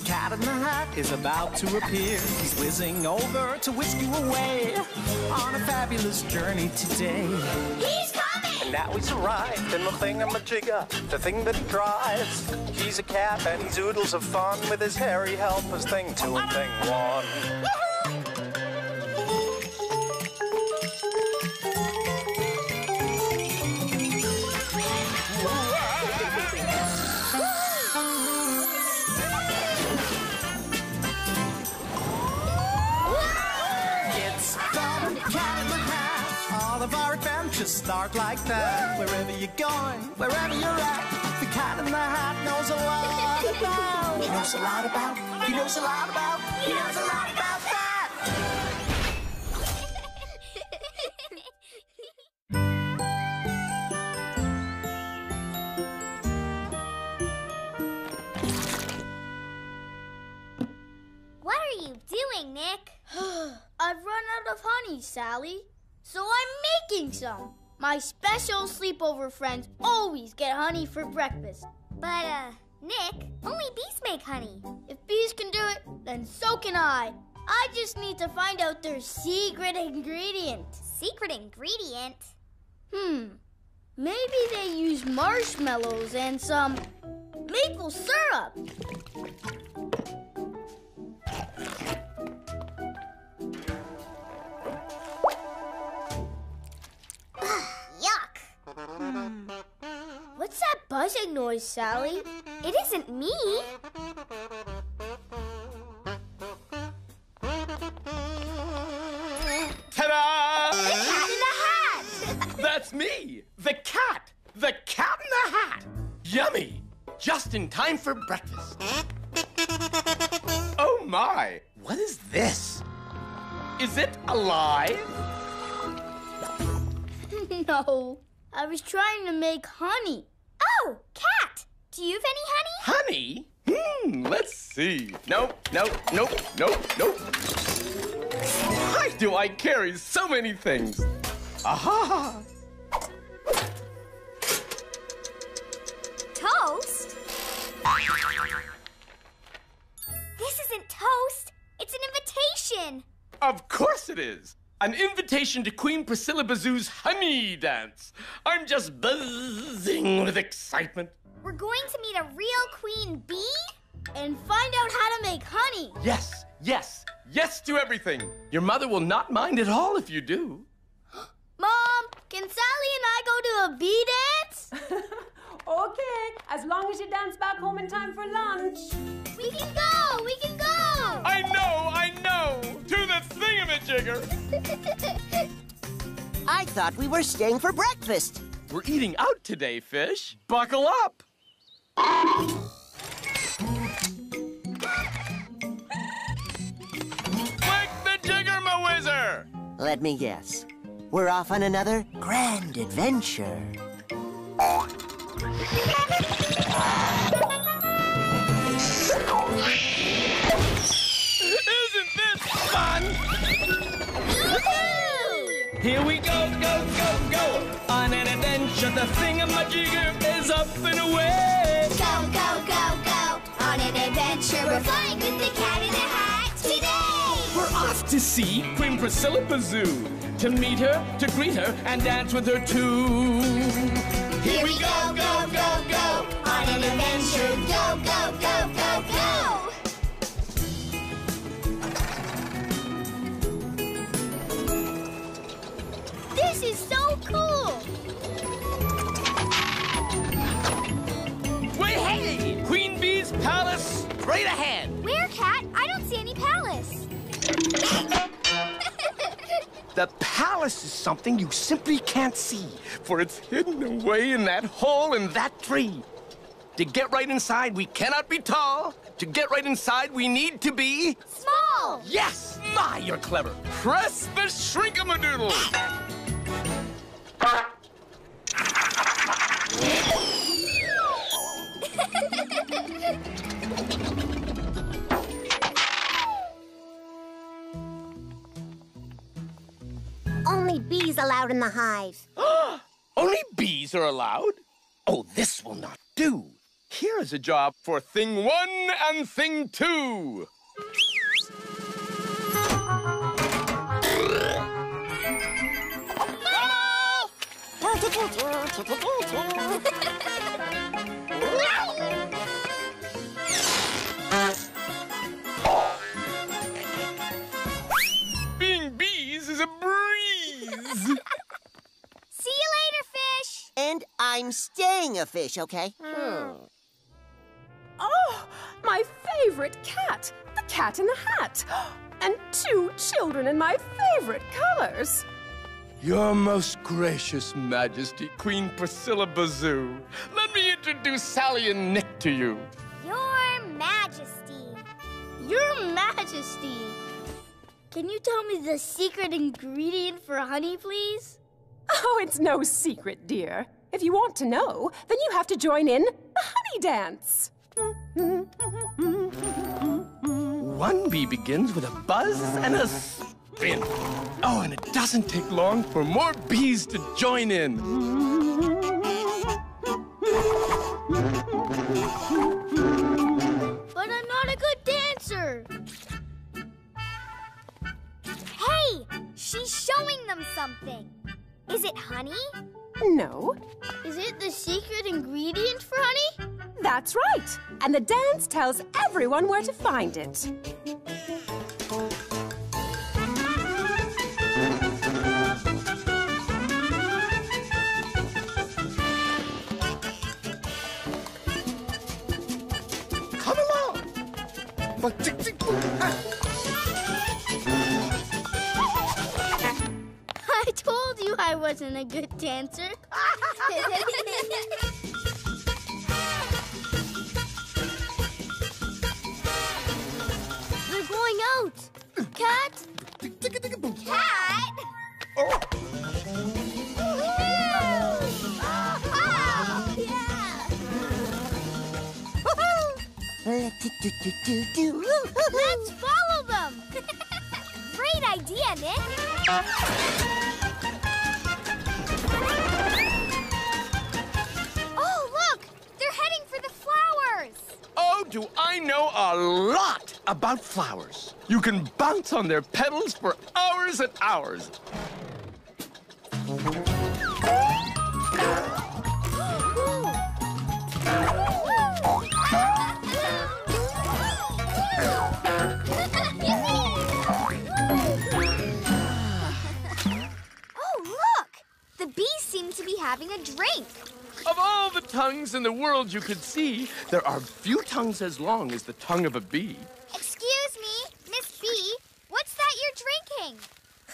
come over here. The cat in the hat is about to appear. He's whizzing over to whisk you away on a fabulous journey today. He's coming! And now he's arrived in the thingamajigger, the thing that he drives. He's a cat and he's oodles of fun with his hairy helpers, thing two and thing one. Our adventures start like that. Wherever you're going, wherever you're at, the cat in the hat knows a lot about. He knows a lot about. He knows a lot about. He knows a lot about that. What are you doing, Nick? I've run out of honey, Sally. So I'm making some. My special sleepover friends always get honey for breakfast. But, uh, Nick, only bees make honey. If bees can do it, then so can I. I just need to find out their secret ingredient. Secret ingredient? Hmm. Maybe they use marshmallows and some maple syrup. Yuck! What's that buzzing noise, Sally? It isn't me. Ta-da! The Cat in the hat! That's me, the cat, the cat in the hat. Yummy, just in time for breakfast. Oh my, what is this? Is it alive? no. I was trying to make honey. Oh, cat! Do you have any honey? Honey? Hmm, let's see. Nope, nope, nope, nope, nope. Why do I carry so many things? Aha! Toast? This isn't toast. It's an invitation. Of course it is! An invitation to Queen Priscilla Bazoo's honey dance. I'm just buzzing with excitement. We're going to meet a real queen bee? And find out how to make honey. Yes, yes, yes to everything. Your mother will not mind at all if you do. Mom, can Sally and I go to a bee dance? Okay, as long as you dance back home in time for lunch. We can go! We can go! I know, I know! To the thingamajigger! I thought we were staying for breakfast. We're eating out today, fish. Buckle up! Quick the jigger, my whizzer! Let me guess. We're off on another grand adventure. Isn't this fun? Here we go, go, go, go! On an adventure, the thingamajigger is up and away! Go, go, go, go! On an adventure, we're flying with the cat in the hat today! We're off to see Queen Priscilla Bazoo, to meet her, to greet her, and dance with her too. Here we go, straight ahead! Where, cat? I don't see any palace. The palace is something you simply can't see, for it's hidden away in that hole in that tree. To get right inside, we cannot be tall. To get right inside, we need to be. Small! Yes! My, you're clever. Press the shrinkamadoodle! Only bees allowed in the hive. Only bees are allowed? Oh, this will not do. Here is a job for thing one and thing two. I'm staying a fish, okay? Hmm. Oh, my favorite cat, the cat in the hat. And two children in my favorite colors. Your most gracious majesty, Queen Priscilla Bazoo. Let me introduce Sally and Nick to you. Your Majesty. Your Majesty! Can you tell me the secret ingredient for honey, please? Oh, it's no secret, dear. If you want to know, then you have to join in the honey dance. One bee begins with a buzz and a spin. Oh, and it doesn't take long for more bees to join in. That's right. And the dance tells everyone where to find it. Come along. But tick, tick, boom. Ah. I told you I wasn't a good dancer. Let's follow them. Great idea, Nick. Oh, look! They're heading for the flowers. oh, do I know a lot about flowers. You can bounce on their petals for hours and hours. Having a drink. Of all the tongues in the world you could see, there are few tongues as long as the tongue of a bee. Excuse me, Miss Bee. What's that you're drinking?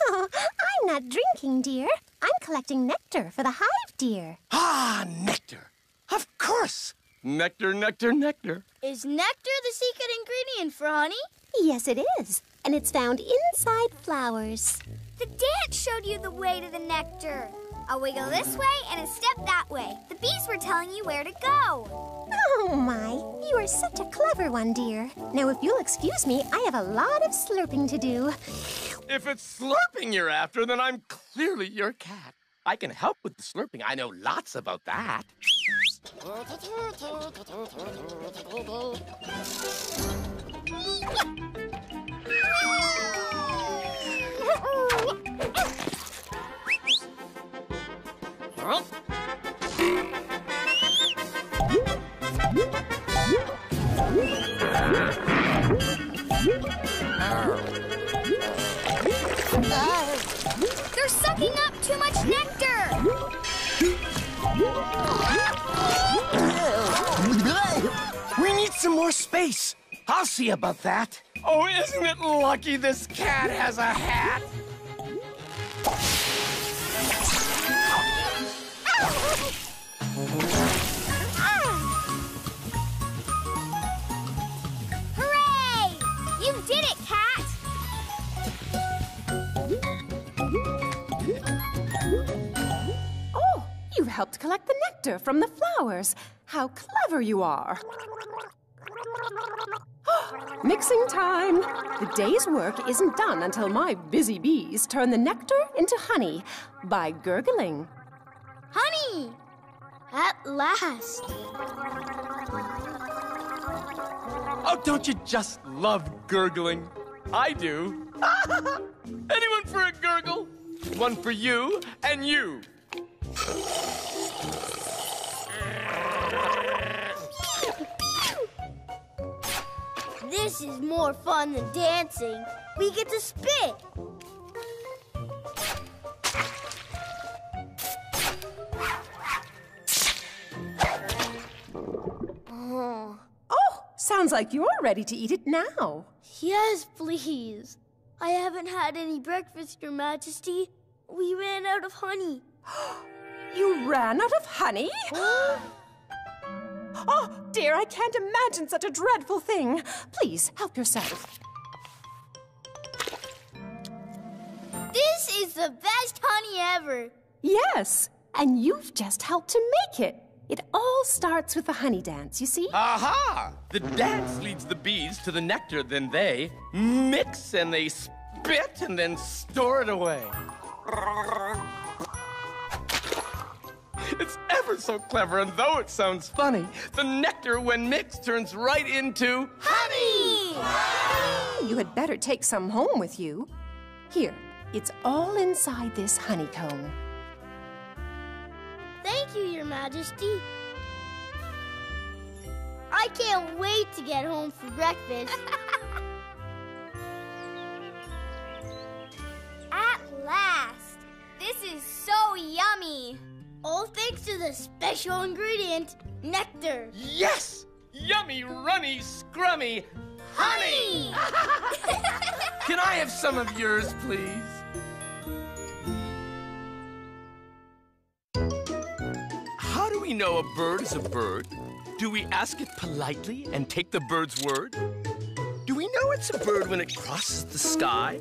Oh, I'm not drinking, dear. I'm collecting nectar for the hive, dear. Ah, nectar. Of course. Nectar, nectar, nectar. Is nectar the secret ingredient for honey? Yes, it is. And it's found inside flowers. The dance showed you the way to the nectar. A wiggle this way and a step that way. The bees were telling you where to go. Oh, my. You are such a clever one, dear. Now, if you'll excuse me, I have a lot of slurping to do. If it's slurping you're after, then I'm clearly your cat. I can help with the slurping. I know lots about that. They're sucking up too much nectar. We need some more space. I'll see about that. Oh, isn't it lucky this cat has a hat? Oh, helped collect the nectar from the flowers. How clever you are. Mixing time. The day's work isn't done until my busy bees turn the nectar into honey by gurgling. Honey! At last. Oh, don't you just love gurgling? I do. Anyone for a gurgle? One for you and you. This is more fun than dancing. We get to spit. Oh, oh, sounds like you're ready to eat it now. Yes, please. I haven't had any breakfast, Your Majesty. We ran out of honey. You ran out of honey? oh, dear, I can't imagine such a dreadful thing. Please, help yourself. This is the best honey ever. Yes, and you've just helped to make it. It all starts with the honey dance, you see? Aha! The dance leads the bees to the nectar, then they mix and they spit and then store it away. It's ever so clever, and though it sounds funny, the nectar, when mixed, turns right into Honey! You had better take some home with you. Here, it's all inside this honeycomb. Thank you, Your Majesty. I can't wait to get home for breakfast. At last! This is so yummy! All thanks to the special ingredient, nectar. Yes! Yummy, runny, scrummy honey! Can I have some of yours, please? We know a bird is a bird? Do we ask it politely and take the bird's word? Do we know it's a bird when it crosses the sky?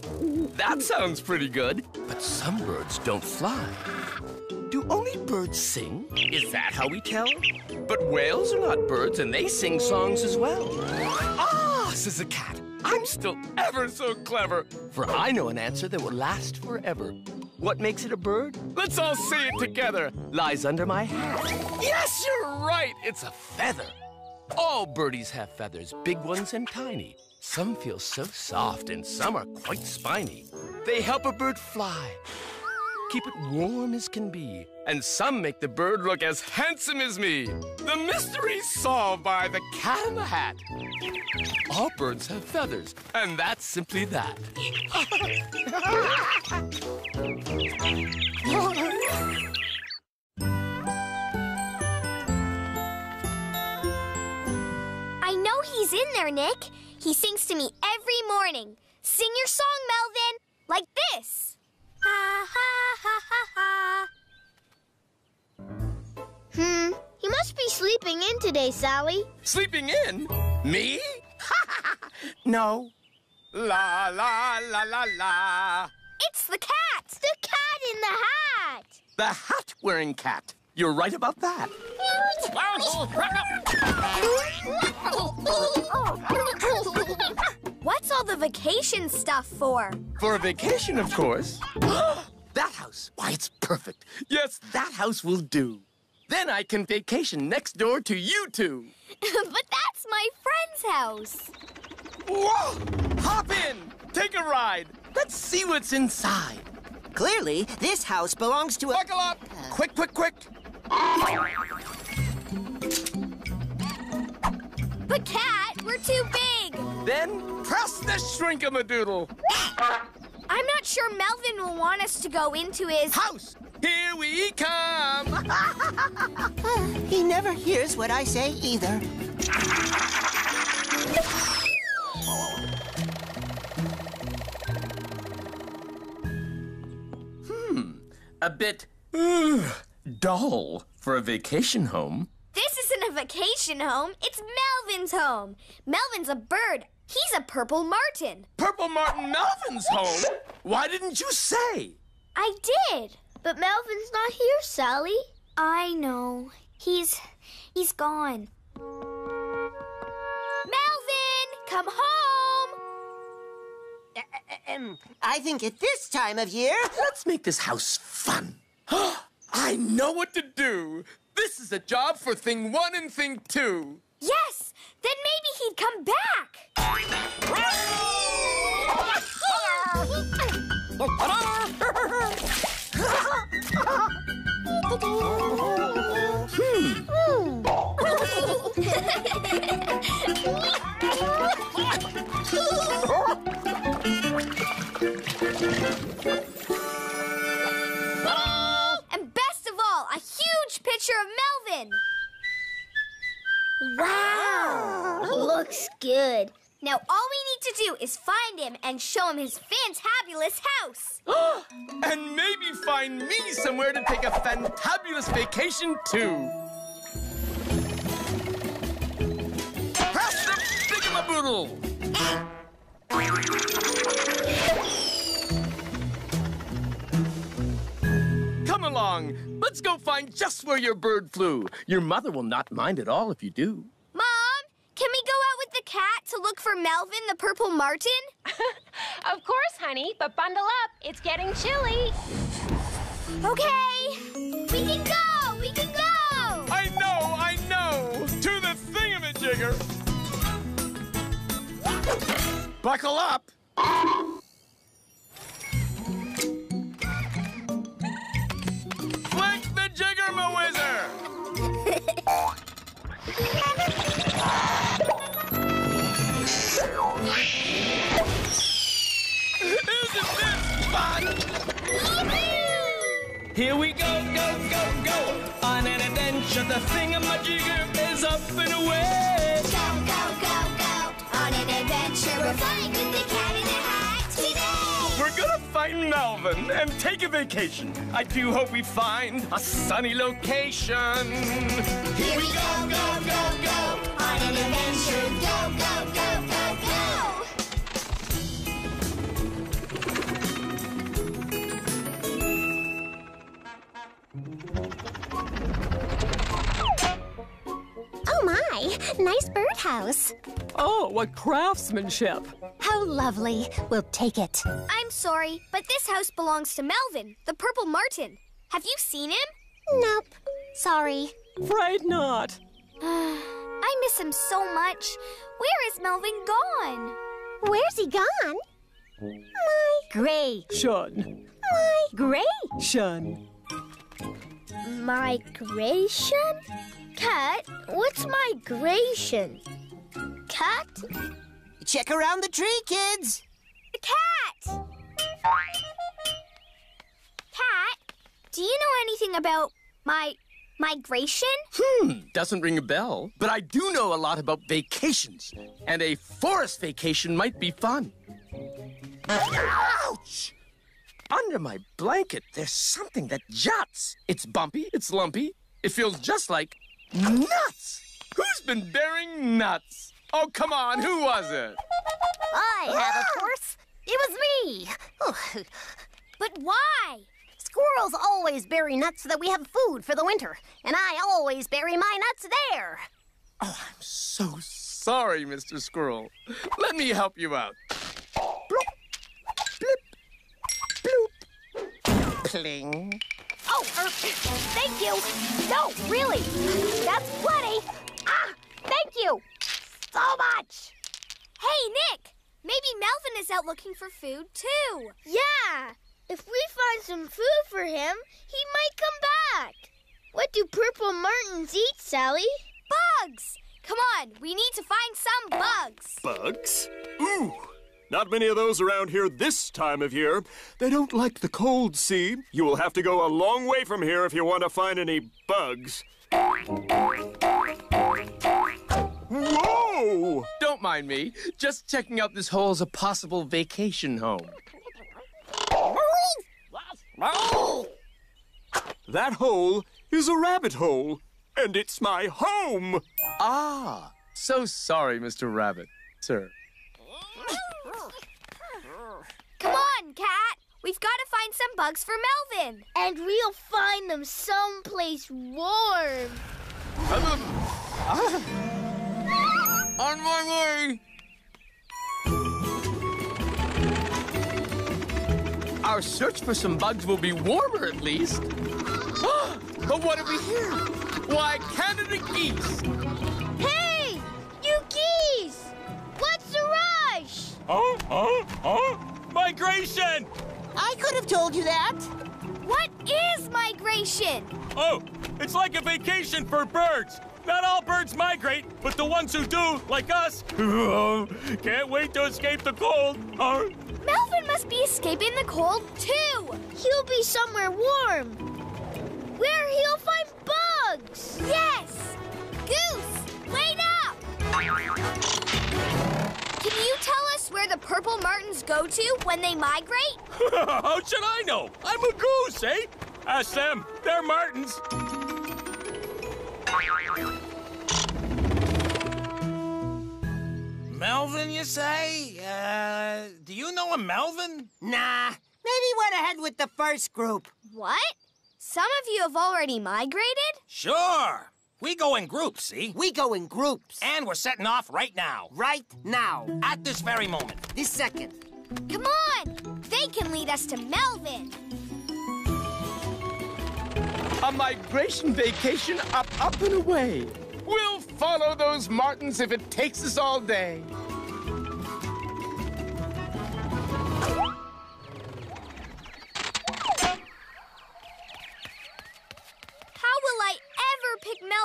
That sounds pretty good. But some birds don't fly. Do only birds sing? Is that how we tell? But whales are not birds and they sing songs as well. Ah, says the cat. I'm still ever so clever, for I know an answer that will last forever. What makes it a bird? Let's all say it together. Lies under my hat. Yes, you're right. It's a feather. All birdies have feathers, big ones and tiny. Some feel so soft and some are quite spiny. They help a bird fly, keep it warm as can be. And some make the bird look as handsome as me. The mystery solved by the cat in the hat. All birds have feathers, and that's simply that. I know he's in there, Nick. He sings to me every morning. Sing your song, Melvin, like this. Ha ha ha ha ha. Hmm, he must be sleeping in today, Sally. Sleeping in? Me? no. La la la la la. It's the cat. The cat in the hat. The hat wearing cat. You're right about that. What's all the vacation stuff for? For a vacation, of course. that house. Why, it's perfect. Yes, that house will do. Then I can vacation next door to you two. but that's my friend's house. Whoa! Hop in! Take a ride! Let's see what's inside. Clearly, this house belongs to a. Buckle up! Uh. Quick, quick, quick! But, Cat, we're too big. Then press the shrinkamadoodle. I'm not sure Melvin will want us to go into his. House! Here we come! He never hears what I say either. Hmm, a bit uh, dull for a vacation home. This isn't a vacation home. It's Melvin's home. Melvin's a bird. He's a purple martin. Purple Martin Melvin's home? Why didn't you say? I did. But Melvin's not here, Sally. I know. He's he's gone. Melvin, come home. Ahem. I think at this time of year. Let's make this house fun. I know what to do. This is a job for thing one and thing two. Yes, Then maybe he'd come back. Hmm. And Wow. Looks good. Now all we need to do is find him and show him his fantabulous house. and maybe find me somewhere to take a fantabulous vacation too. Pass the! Come along. Let's go find just where your bird flew. Your mother will not mind at all if you do. Mom, can we go out with the cat to look for Melvin the purple martin? Of course, honey, but bundle up. It's getting chilly. Okay. We can go. We can go. I know, I know! To the thingamajigger! Buckle up! Here we go, go, go, go! On an adventure, the thingamajigger is up and away! Go, go, go, go. On an adventure, we're flying with the cat We're gonna find Melvin and take a vacation. I do hope we find a sunny location. Here we go, go, go, My, nice birdhouse. Oh, what craftsmanship. How lovely. We'll take it. I'm sorry, but this house belongs to Melvin, the purple martin. Have you seen him? Nope. Sorry. Afraid not. I miss him so much. Where is Melvin gone? Where's he gone? My Gray. Shun. migration. Shun. Migration? Cat, what's migration? Cat? Check around the tree, kids. The cat! Cat, do you know anything about my migration? Hmm, doesn't ring a bell, but I do know a lot about vacations, and a forest vacation might be fun. Ouch! Under my blanket, there's something that juts. It's bumpy, it's lumpy, it feels just like nuts. Who's been bearing nuts? Oh, come on, who was it? I have, of ah! course. It was me. Oh, But why? squirrels always bury nuts so that we have food for the winter, and I always bury my nuts there. Oh, I'm so sorry, Mr. Squirrel. Let me help you out. Bloop. Oh, er, thank you. No, really. That's plenty. Ah, thank you so much. Hey, Nick! Maybe Melvin is out looking for food, too. Yeah. If we find some food for him, he might come back. What do purple martins eat, Sally? Bugs! Come on, we need to find some bugs. Bugs? Ooh, not many of those around here this time of year. They don't like the cold, see? You will have to go a long way from here if you want to find any bugs. Whoa! Don't mind me. Just checking out this hole as a possible vacation home. That hole is a rabbit hole, and it's my home. Ah, so sorry, Mr. Rabbit, sir. Come uh. on, Cat! We've got to find some bugs for Melvin. And we'll find them someplace warm. Ah. On my way! Our search for some bugs will be warmer at least. but what have we here? Why, Canada geese! Told you that? What is migration? Oh, it's like a vacation for birds. Not all birds migrate, but the ones who do, like us, can't wait to escape the cold. Huh? Melvin must be escaping the cold, too. He'll be somewhere warm. Where he'll find bugs. Yes! Goose, wait up! Can you tell us where the purple martins go to when they migrate? How should I know? I'm a goose, eh? Ask them. They're martins. Melvin, you say? Uh, do you know a Melvin? Nah, maybe went ahead with the first group. What? Some of you have already migrated? Sure. We go in groups, see? We go in groups. And we're setting off right now. Right now. At this very moment. This second. Come on! They can lead us to Melvin. A migration vacation up, up and away. We'll follow those martins if it takes us all day.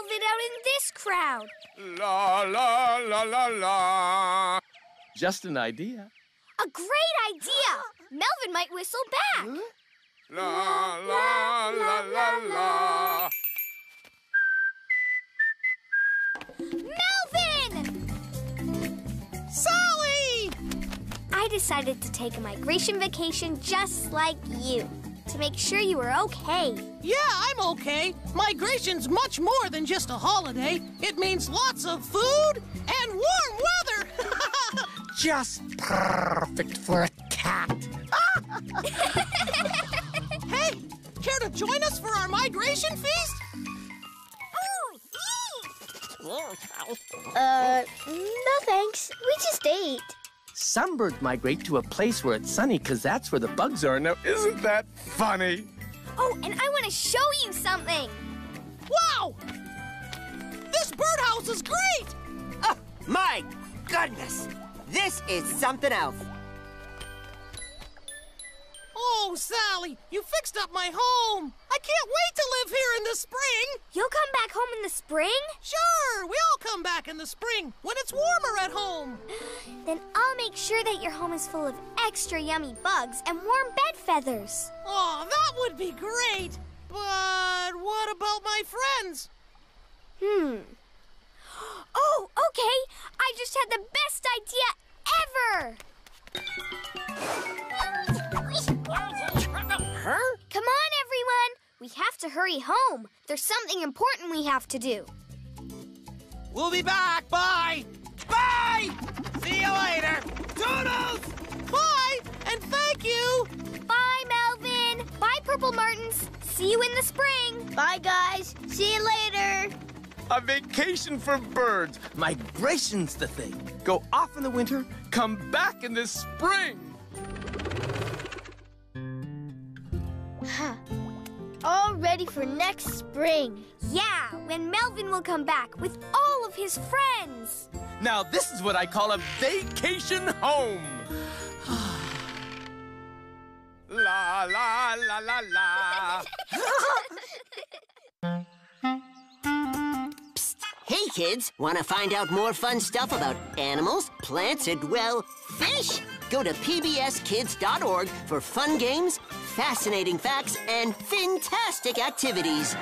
Ever pick out in this crowd? La, la, la, la, la. Just an idea. A great idea! Melvin might whistle back. La, la, la, la, la. Melvin! Sally! I decided to take a migration vacation just like you to make sure you were okay. Yeah, I'm okay. Migration's much more than just a holiday. It means lots of food and warm weather. Just perfect for a cat. hey, care to join us for our migration feast? Uh, no thanks. We just ate. Some birds migrate to a place where it's sunny because that's where the bugs are. Now, isn't that funny? Oh, and I want to show you something. Wow! This birdhouse is great! Oh, my goodness. This is something else. Oh, Sally, you fixed up my home. I can't wait to live here in the spring. You'll come back home in the spring? Sure, we all come back in the spring when it's warmer at home. Then I'll make sure that your home is full of extra yummy bugs and warm bed feathers. Oh, that would be great. But what about my friends? Hmm. Oh, okay. I just had the best idea ever. We have to hurry home. There's something important we have to do. We'll be back. Bye. Bye. See you later. Toodles. Bye, and thank you. Bye, Melvin. Bye, Purple Martins. See you in the spring. Bye, guys. See you later. A vacation for birds. Migration's the thing. Go off in the winter, come back in the spring. Ready for next spring. Yeah, when Melvin will come back with all of his friends. Now, this is what I call a vacation home. la, la, la, la, la. Hey, kids, want to find out more fun stuff about animals, plants, and, well, fish? Go to pbskids.org for fun games, fascinating facts, and fantastic activities.